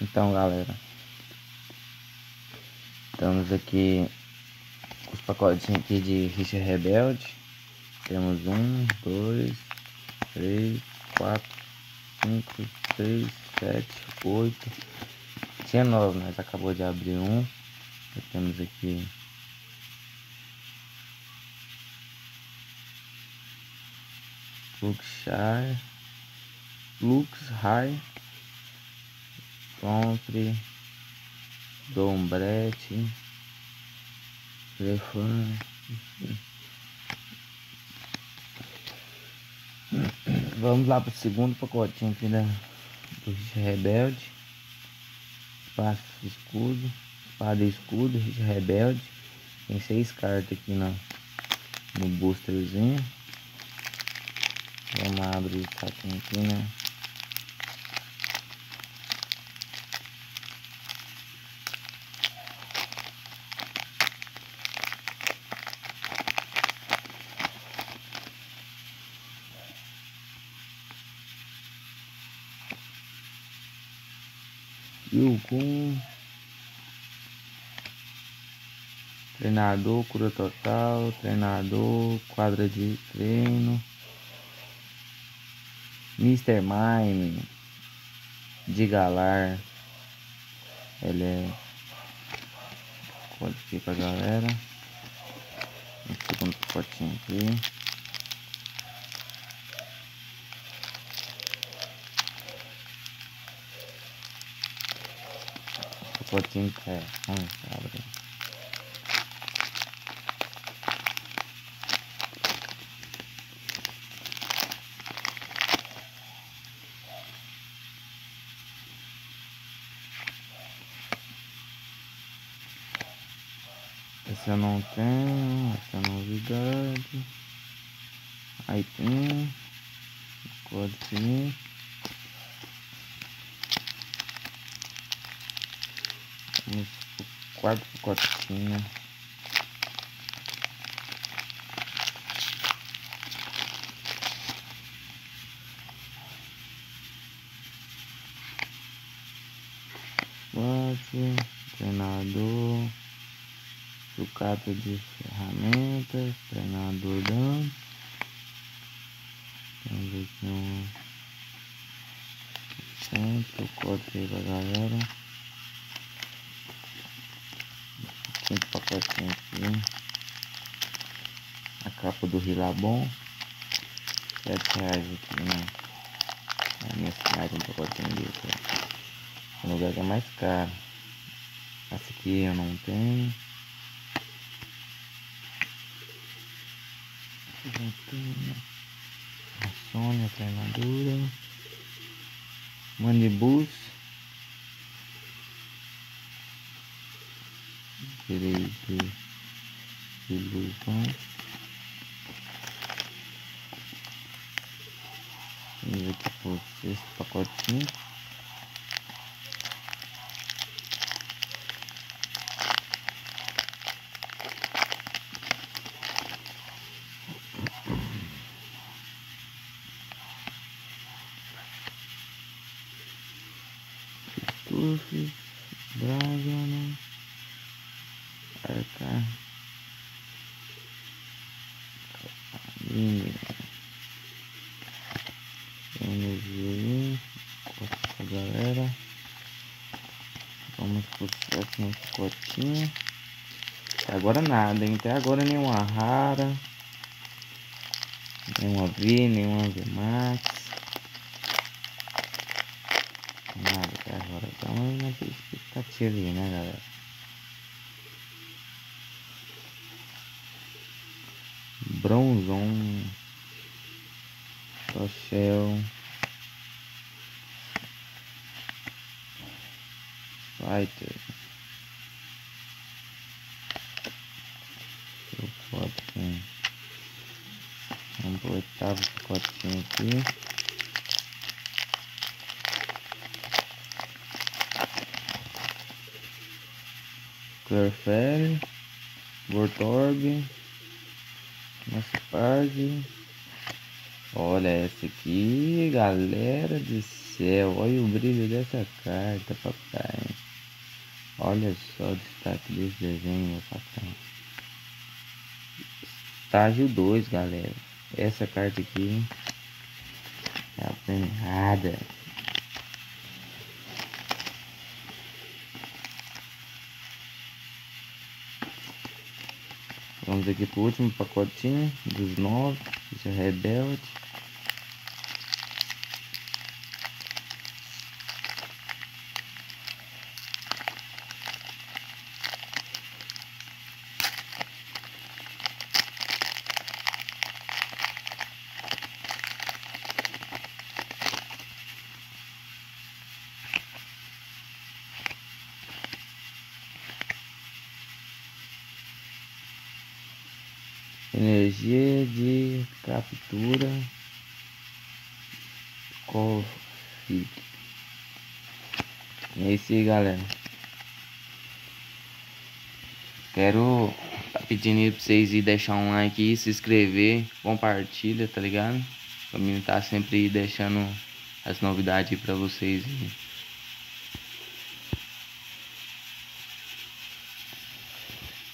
Então, galera, estamos aqui com os pacotinhos aqui de Richa Rebelde. Temos um, dois, três, quatro, cinco, seis, sete, oito. Tinha nove, mas acabou de abrir um. Já temos aqui Luxshire, Lux High compre Dombrete, telefone. Vamos lá para o segundo pacotinho aqui da do Rebelde. Espaço escudo, espada e escudo, Rebelde. Tem seis cartas aqui no, no boosterzinho. Vamos abrir o saquinho aqui, né? Com treinador, cura total, treinador, quadra de treino, Mr. Mime, de Galar, ele é pode aqui pra galera, um segundo potinho aqui. Que é. Abrir. Esse eu não tenho, essa novidade. Aí tem código Vamos pro quarto pacotinho. Quatro, treinador, sucata de ferramentas, treinador dano. Temos aqui um centro, corte aí pra galera. Pacotinhos aqui. A capa do Rilabon. Sete reais aqui né? na minha cidade, um pacotinho desse. É um lugar é mais caro. Essa aqui eu não tenho. A Sônia, a treinadora. Manibus. Direito de ilusão. Vamos aqui por esse pacotinho. Stuff, Dragon, cá. Lindo. Vamos ver. Corta galera. Vamos pro sétimo pacotinho. Até agora nada, hein? Até agora nenhuma rara. Nenhuma V, nenhuma V Max. Nada até agora. Então é uma expectativa aí, né, galera? Bronzon, Rochelle, Fighter, eu foto com vamos pro oitavo pacotinho aqui. Clearfairy, Vortorb, nossa página. Olha essa aqui, galera do céu, olha o brilho dessa carta, papai. Olha só o destaque desse desenho, papai. Estágio 2, galera. Essa carta aqui é a premiada. Vamos aqui pro último pacotinho dos nove, esse é rebelde. Energia de captura. Config. É isso aí, galera. Quero tá pedindo aí pra vocês ir deixar um like se inscrever, compartilha, tá ligado? Pra mim tá sempre deixando as novidades aí pra vocês. Aí.